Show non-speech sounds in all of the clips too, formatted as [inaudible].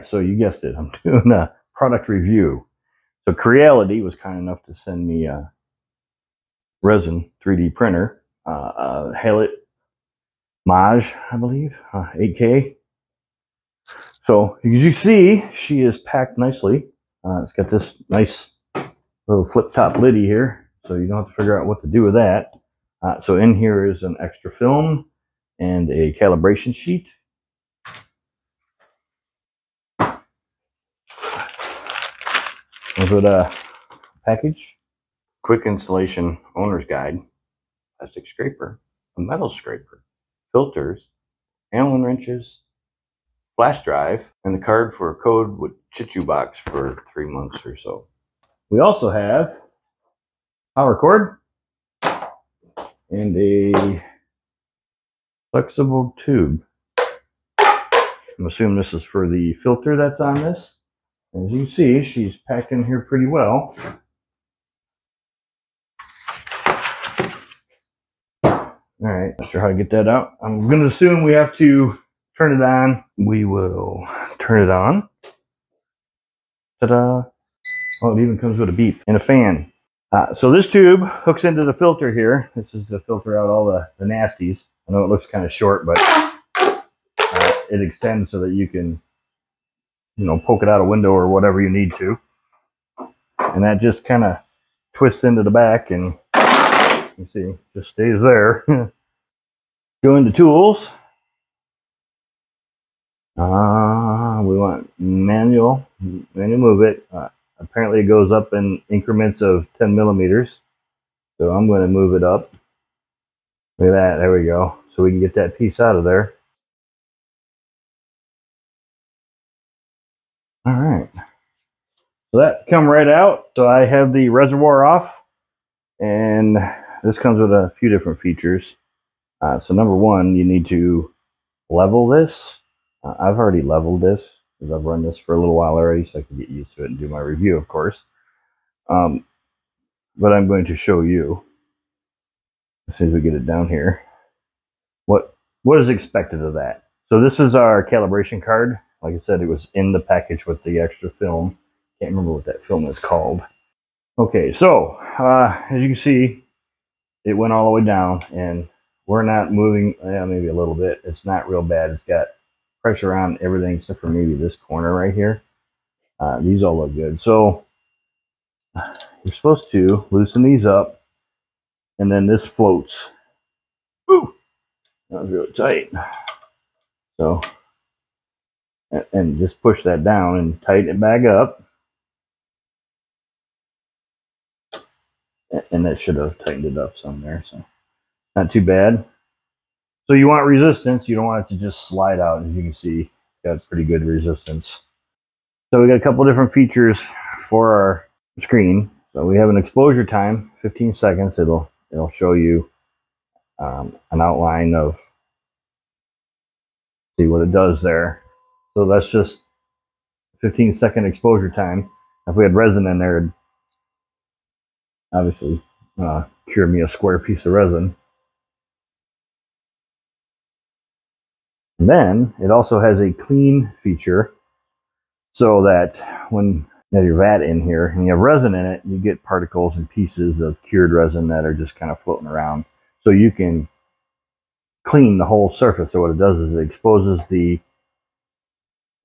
right, so you guessed it. I'm [laughs] doing a product review. So Creality was kind enough to send me a resin 3D printer, uh, Halot Mage, I believe, uh, 8K. So as you see, she is packed nicely. Uh, it's got this nice little flip top liddy here, so you don't have to figure out what to do with that. Uh, so in here is an extra film and a calibration sheet. With a package, quick installation owner's guide, plastic scraper, a metal scraper, filters, Allen wrenches, flash drive, and the card for a code with Chitubox for three months or so. We also have power cord and a flexible tube. I'm assuming this is for the filter that's on this. As you can see, she's packed in here pretty well. All right, not sure how to get that out. I'm going to assume we have to turn it on. We will turn it on. Ta-da. Oh, it even comes with a beep and a fan. Uh, so this tube hooks into the filter here. This is to filter out all the, the nasties. I know it looks kind of short, but uh, it extends so that you can, you know, poke it out a window or whatever you need to. And that just kind of twists into the back and you see, just stays there. [laughs] Go into tools. Uh, we want manual, manual move it. Uh, apparently it goes up in increments of 10 millimeters. So I'm going to move it up. Look at that, there we go. So we can get that piece out of there. All right. So that come right out. So I have the reservoir off and this comes with a few different features. Uh, so number one, you need to level this. Uh, I've already leveled this because I've run this for a little while already, so I can get used to it and do my review, of course. Um, but I'm going to show you as soon as we get it down here what what is expected of that. So this is our calibration card. Like I said, it was in the package with the extra film. Can't remember what that film is called. Okay, so uh, as you can see, it went all the way down and we're not moving yeah, maybe a little bit. It's not real bad. It's got pressure on everything except for maybe this corner right here. Uh, these all look good. So you're supposed to loosen these up and then this floats. Ooh, that was really tight. So and, just push that down and tighten it back up. And that should have tightened it up some there so. Not too bad. So you want resistance you don't want it to just slide out as you can see it's got pretty good resistance. So we got a couple different features for our screen. So we have an exposure time 15 seconds it'll it'll show you um, an outline of see what it does there so that's just 15 second exposure time if we had resin in there it'd obviously uh, cure me a square piece of resin. And then it also has a clean feature so that when you have your vat in here and you have resin in it, you get particles and pieces of cured resin that are just kind of floating around. So you can clean the whole surface. So what it does is it exposes the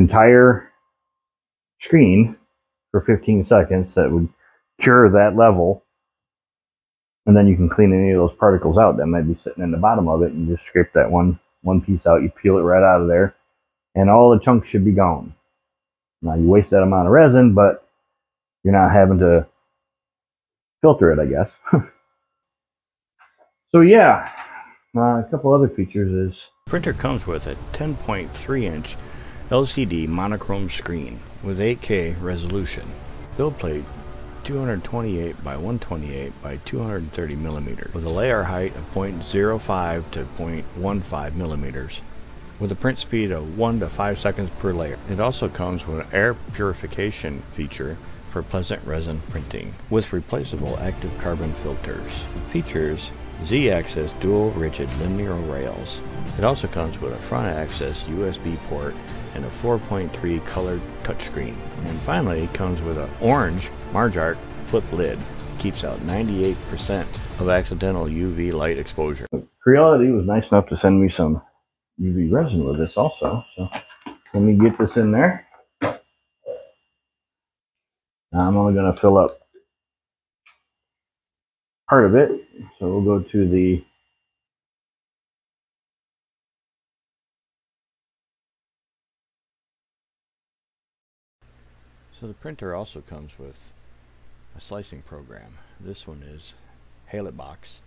entire screen for 15 seconds that would cure that level. And then you can clean any of those particles out that might be sitting in the bottom of it and just scrape that one one piece out. You peel it right out of there and all the chunks should be gone. Now you waste that amount of resin but you're not having to filter it i guess. [laughs] So yeah uh, a couple other features is printer comes with a 10.3 inch lcd monochrome screen with 8k resolution build plate 228 by 128 by 230 millimeters with a layer height of 0.05 to 0.15 millimeters with a print speed of 1 to 5 seconds per layer. It also comes with an air purification feature for pleasant resin printing with replaceable active carbon filters. Features Z-axis dual rigid linear rails. It also comes with a front access USB port and a 4.3 colored touchscreen. And finally, it comes with an orange Marge-Arc flip lid. Keeps out 98% of accidental UV light exposure. Creality was nice enough to send me some UV resin with this also. So let me get this in there. I'm only going to fill up part of it. So we'll go to the So the printer also comes with a slicing program. This one is HalotBox.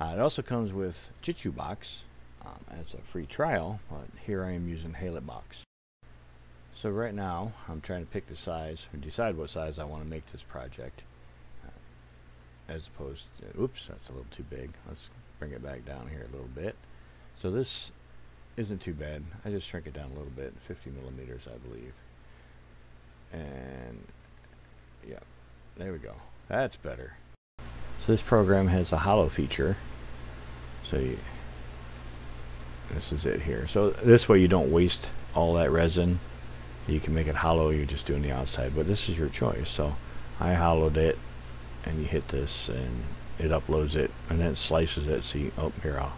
Uh, it also comes with Chitubox um, as a free trial, but here I am using HalotBox. So right now I'm trying to pick the size and decide what size I want to make this project as opposed to, oops that's a little too big. Let's bring it back down here a little bit. So this isn't too bad. I just shrink it down a little bit 50 millimeters I believe. And yeah there we go. That's better. So this program has a hollow feature. So you, this is it here. So this way you don't waste all that resin. You can make it hollow you're just doing the outside but this is your choice. So I hollowed it and you hit this and it uploads it and then it slices it so oh here I'll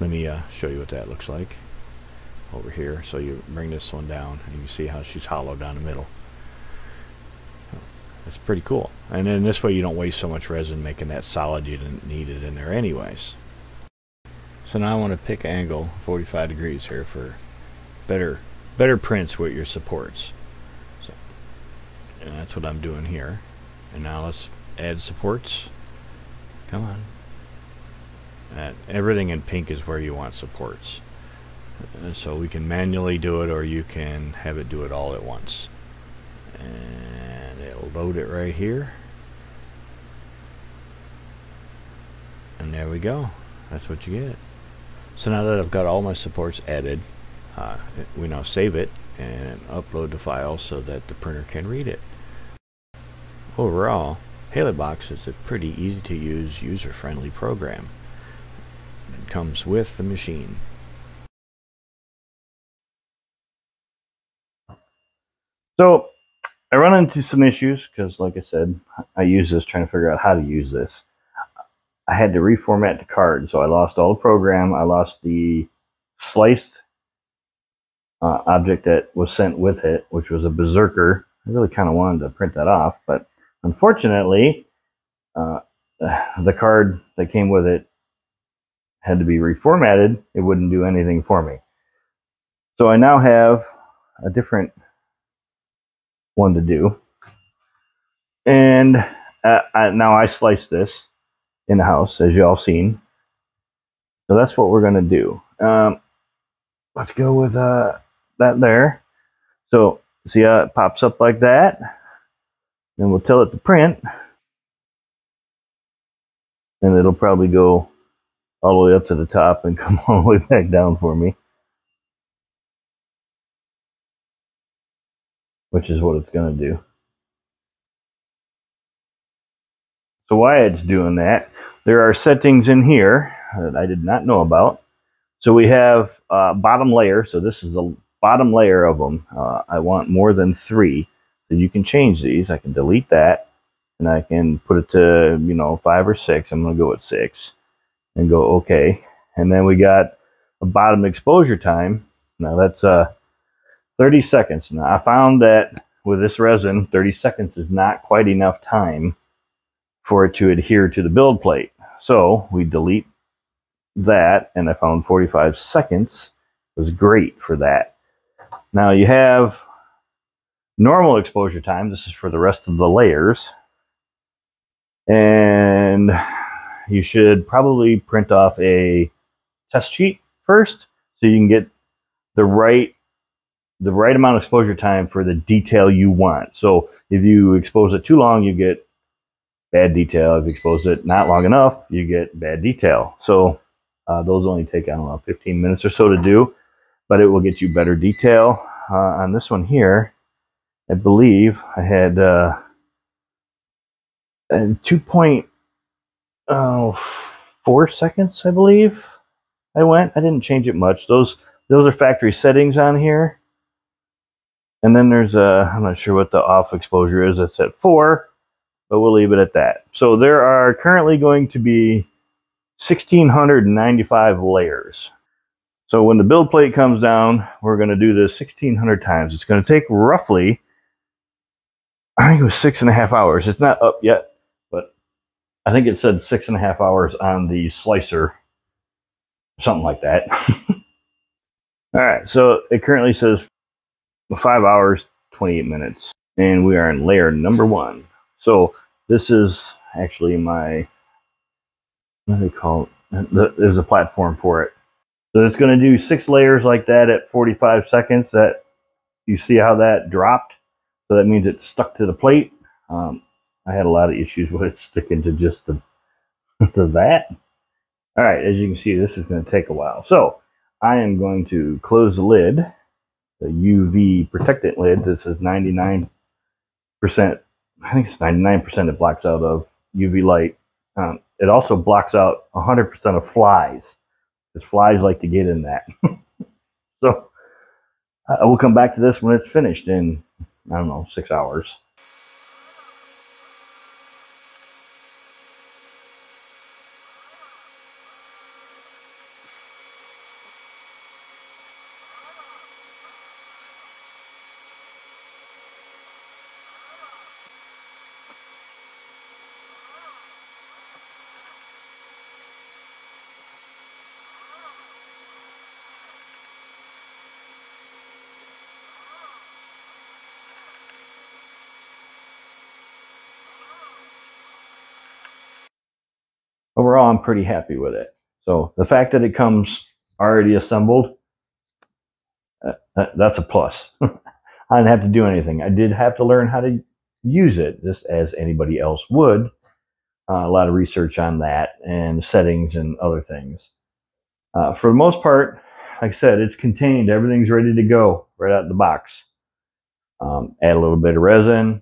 let me uh, show you what that looks like over here so you bring this one down and you see how she's hollowed down the middle it's pretty cool. And then this way you don't waste so much resin making that solid you didn't need it in there anyways. So now I want to pick angle 45 degrees here for better better prints with your supports. So and that's what I'm doing here. And now let's add supports. Come on. Everything in pink is where you want supports. And so we can manually do it or you can have it do it all at once. And it'll load it right here. And there we go. That's what you get. So now that I've got all my supports added, uh, we now save it and upload the file so that the printer can read it. Overall, HalotBox is a pretty easy to use, user-friendly program. It comes with the machine. So I run into some issues because, like I said, I use this trying to figure out how to use this. I had to reformat the card, so I lost all the program. I lost the sliced uh, object that was sent with it, which was a Berserker. I really kind of wanted to print that off, but unfortunately, uh, [sighs] the card that came with it had to be reformatted. It wouldn't do anything for me. So I now have a different one to do. And uh, I, now I slice this in the house, as y'all seen. So that's what we're going to do. Um, let's go with uh, that there. So see how it pops up like that? Then we'll tell it to print. And it'll probably go all the way up to the top and [laughs] come all the way back down for me. which is what it's going to do. So why it's doing that, there are settings in here that I did not know about. So we have uh, bottom layer. So this is a bottom layer of them. Uh, I want more than three. So you can change these. I can delete that and I can put it to, you know, five or six. I'm going to go with six and go okay. And then we got a bottom exposure time. Now that's uh, 30 seconds. Now, I found that with this resin, 30 seconds is not quite enough time for it to adhere to the build plate. So we delete that, and I found 45 seconds was great for that. Now you have normal exposure time. This is for the rest of the layers. And you should probably print off a test sheet first so you can get the right the right amount of exposure time for the detail you want. So if you expose it too long, you get bad detail. If you expose it not long enough, you get bad detail. So uh, those only take, I don't know, 15 minutes or so to do, but it will get you better detail. Uh, on this one here, I believe I had uh, 2.4 four seconds, I believe. I went. I didn't change it much. Those those are factory settings on here. And then there's a, I'm not sure what the off exposure is. It's at four, but we'll leave it at that. So there are currently going to be 1,695 layers. So when the build plate comes down, we're going to do this 1,600 times. It's going to take roughly, I think it was six and a half hours. It's not up yet, but I think it said six and a half hours on the slicer, something like that. [laughs] All right, so it currently says five hours, 28 minutes, and we are in layer number one. So this is actually my, what do they call it? There's a platform for it. So it's going to do six layers like that at 45 seconds. That you see how that dropped. So that means it's stuck to the plate. Um, I had a lot of issues [laughs] with it sticking to just the, [laughs] the that. All right, as you can see, this is going to take a while. So I am going to close the lid, the UV protectant lid. This is 99%, I think it's 99% it blocks out of UV light. Um, it also blocks out 100% of flies because flies like to get in that. [laughs] so I will come back to this when it's finished in, I don't know, six hours. overall, I'm pretty happy with it. So the fact that it comes already assembled, uh, that's a plus. [laughs] I didn't have to do anything. I did have to learn how to use it, just as anybody else would. Uh, a lot of research on that and settings and other things. Uh, for the most part, like I said, it's contained. Everything's ready to go right out of the box. Um, add a little bit of resin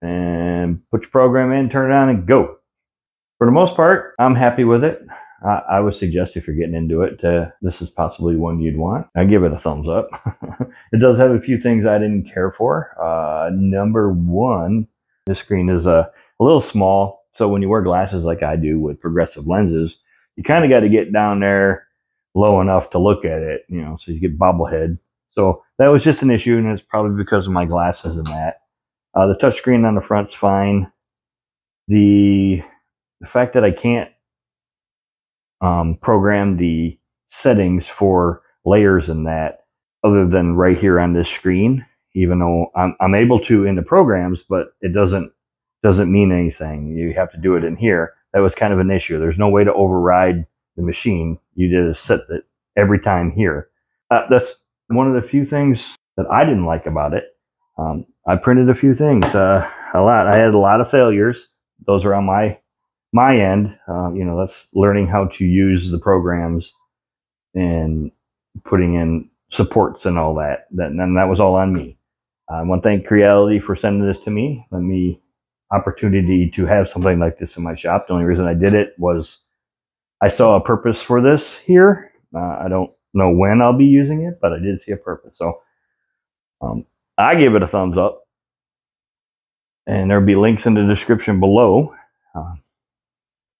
and put your program in, turn it on, and go for the most part, I'm happy with it. I, I would suggest if you're getting into it, uh, this is possibly one you'd want. I give it a thumbs up. [laughs] it does have a few things I didn't care for. Uh, number one, the screen is a, a little small. So when you wear glasses like I do with progressive lenses, you kind of got to get down there low enough to look at it, you know, so you get bobblehead. So that was just an issue, and it's probably because of my glasses and that. Uh, the touchscreen on the front's fine. The the fact that I can't um, program the settings for layers and that other than right here on this screen, even though I'm, I'm able to in the programs, but it doesn't doesn't mean anything. You have to do it in here. That was kind of an issue. There's no way to override the machine. You just set it every time here. Uh, that's one of the few things that I didn't like about it. Um, I printed a few things, uh, a lot. I had a lot of failures. Those are on my my end, uh, you know, that's learning how to use the programs and putting in supports and all that. That and that was all on me. I want to thank Creality for sending this to me. Let me opportunity to have something like this in my shop. The only reason I did it was I saw a purpose for this here. Uh, I don't know when I'll be using it, but I did see a purpose. So um, I give it a thumbs up. And there'll be links in the description below. Uh,